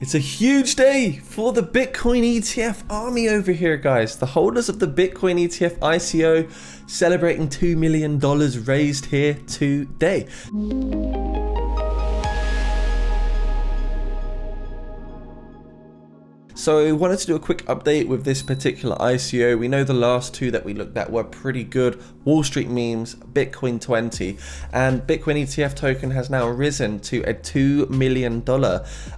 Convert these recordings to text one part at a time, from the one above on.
It's a huge day for the Bitcoin ETF army over here, guys. The holders of the Bitcoin ETF ICO celebrating $2 million raised here today. So I wanted to do a quick update with this particular ICO. We know the last two that we looked at were pretty good. Wall Street memes, Bitcoin 20, and Bitcoin ETF token has now risen to a $2 million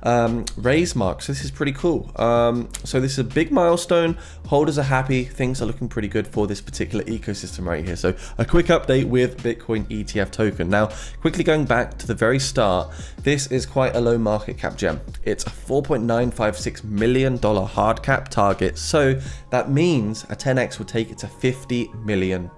um, raise mark. So this is pretty cool. Um, so this is a big milestone. Holders are happy. Things are looking pretty good for this particular ecosystem right here. So a quick update with Bitcoin ETF token. Now, quickly going back to the very start, this is quite a low market cap gem. It's a 4.956 million million hard cap target, so that means a 10x would take it to $50 million.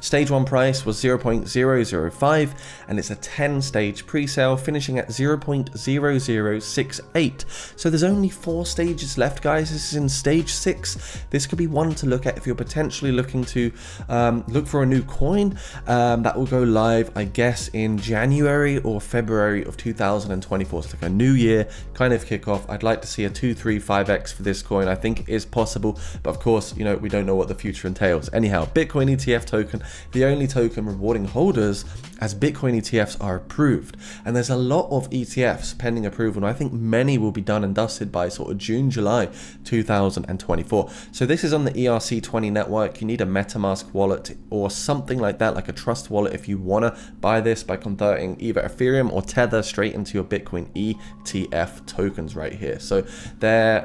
Stage 1 price was 0.005 and it's a 10 stage pre-sale finishing at 0.0068. So there's only four stages left guys, this is in stage 6. This could be one to look at if you're potentially looking to um, look for a new coin um, that will go live I guess in January or February of 2024. So like a new year kind of kickoff. I'd like to see a 2, 3, 5x for this coin I think is possible. But of course you know we don't know what the future entails. Anyhow Bitcoin ETF token the only token rewarding holders as Bitcoin ETFs are approved. And there's a lot of ETFs pending approval and I think many will be done and dusted by sort of June July 2024 so this is on the ERC20 network. You need a MetaMask wallet or something like that like a trust wallet if you want to buy this by converting either Ethereum or Tether straight into your Bitcoin ETF tokens right here. So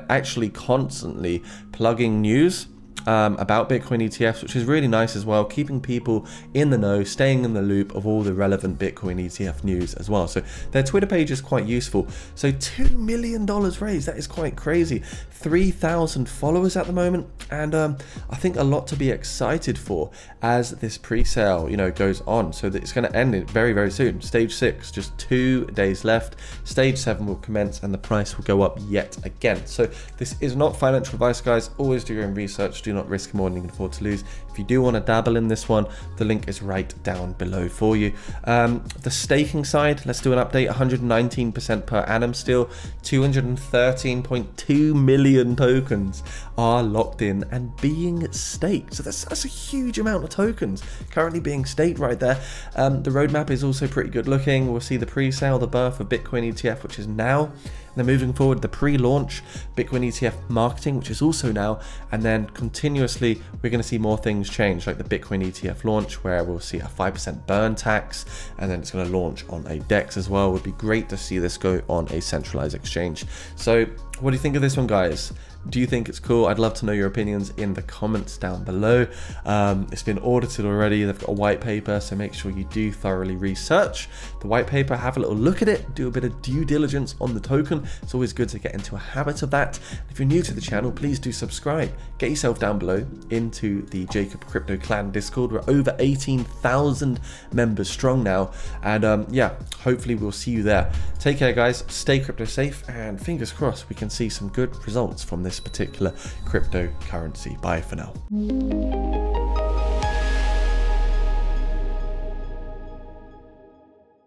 actually constantly plugging news um, about Bitcoin ETFs, which is really nice as well, keeping people in the know, staying in the loop of all the relevant Bitcoin ETF news as well. So their Twitter page is quite useful. So $2 million raised, that is quite crazy. 3,000 followers at the moment, and um, I think a lot to be excited for as this pre-sale, you know, goes on. So that it's going to end very, very soon. Stage six, just two days left. Stage seven will commence, and the price will go up yet again. So this is not financial advice, guys. Always do your own research. Do not risk more than you can afford to lose. If you do want to dabble in this one, the link is right down below for you. Um, the staking side, let's do an update. 119% per annum still. 213.2 million tokens are locked in and being staked. So that's, that's a huge amount of tokens currently being staked right there. Um, the roadmap is also pretty good looking. We'll see the pre-sale, the birth of Bitcoin ETF, which is now. Then moving forward, the pre-launch Bitcoin ETF marketing, which is also now, and then continuously we're going to see more things change, like the Bitcoin ETF launch, where we'll see a 5% burn tax, and then it's going to launch on a DEX as well. It would be great to see this go on a centralized exchange. So, what do you think of this one, guys? Do you think it's cool? I'd love to know your opinions in the comments down below. Um, it's been audited already. They've got a white paper, so make sure you do thoroughly research the white paper, have a little look at it, do a bit of due diligence on the token. It's always good to get into a habit of that. If you're new to the channel, please do subscribe. Get yourself down below into the Jacob Crypto Clan Discord. We're over 18,000 members strong now. And um, yeah, hopefully we'll see you there. Take care, guys. Stay crypto safe, and fingers crossed we can see some good results from this particular cryptocurrency. Bye for now.